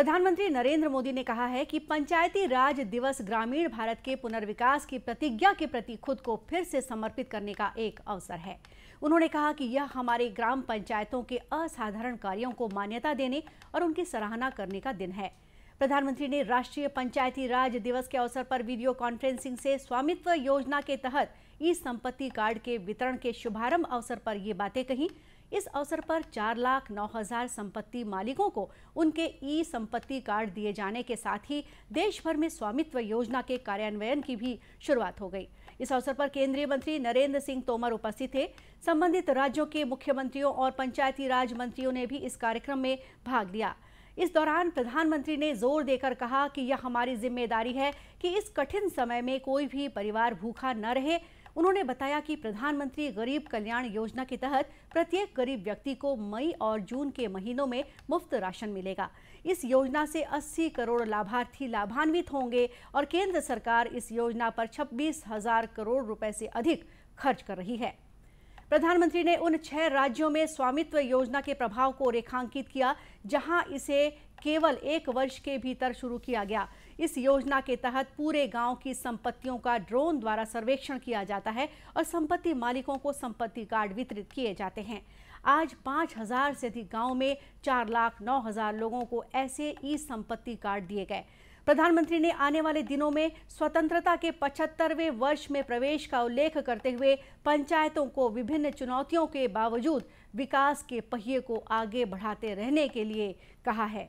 प्रधानमंत्री नरेंद्र मोदी ने कहा है कि पंचायती राज दिवस ग्रामीण भारत के पुनर्विकास की प्रतिज्ञा के प्रति खुद को फिर से समर्पित करने का एक अवसर है। उन्होंने कहा कि यह हमारे ग्राम पंचायतों के असाधारण कार्यों को मान्यता देने और उनकी सराहना करने का दिन है। प्रधानमंत्री ने राष्ट्रीय पंचायती राज दिवस के अवसर पर वीडियो कॉन्फ्रेंसिंग से स्वामित्व योजना के तहत ई संपत्ति कार्ड के वितरण के शुभारंभ अवसर पर ये बातें कही। इस अवसर पर चार लाख नौ हज़ार संपत्ति मालिकों को उनके ई संपत्ति कार्ड दिए जाने के साथ ही देश भर में स्वामित्व योजना के कार्यान्वयन की भी शुरुआत हो गई। इस अवसर पर केंद्रीय मंत्री नरेंद्र सिंह तोमर उपस्थित थे। संबंधित राज्यों के मुख्यमंत्रियों और पंचायती राज मंत्रियों ने भी इस कार्यक्रम में भाग लिया। इस दौरान प्रधानमंत्री ने ज़ोर देकर कहा कि यह हमारी ज़िम्मेदारी है कि इस कठिन समय में कोई भी परिवार भूखा न रहे उन्होंने बताया कि प्रधानमंत्री गरीब कल्याण योजना के तहत प्रत्येक गरीब व्यक्ति को मई और जून के महीनों में मुफ़्त राशन मिलेगा। इस योजना से 80 करोड़ लाभार्थी लाभान्वित होंगे और केंद्र सरकार इस योजना पर छब्बीस हज़ार करोड़ रुपए से अधिक खर्च कर रही है। प्रधानमंत्री ने उन छह राज्यों में स्वामित्व योजना के प्रभाव को रेखांकित किया, जहाँ इसे केवल एक वर्ष के भीतर शुरू किया गया। इस योजना के तहत पूरे गाँव की संपत्तियों का ड्रोन द्वारा सर्वेक्षण किया जाता है और संपत्ति मालिकों को संपत्ति कार्ड वितरित किए जाते हैं। आज पाँच हज़ार से अधिक गाँव में चार लाख नौ हज़ार लोगों को ऐसे ई संपत्ति कार्ड दिए गए। प्रधानमंत्री ने आने वाले दिनों में स्वतंत्रता के पचहत्तरवें वर्ष में प्रवेश का उल्लेख करते हुए पंचायतों को विभिन्न चुनौतियों के बावजूद विकास के पहिए को आगे बढ़ाते रहने के लिए कहा है।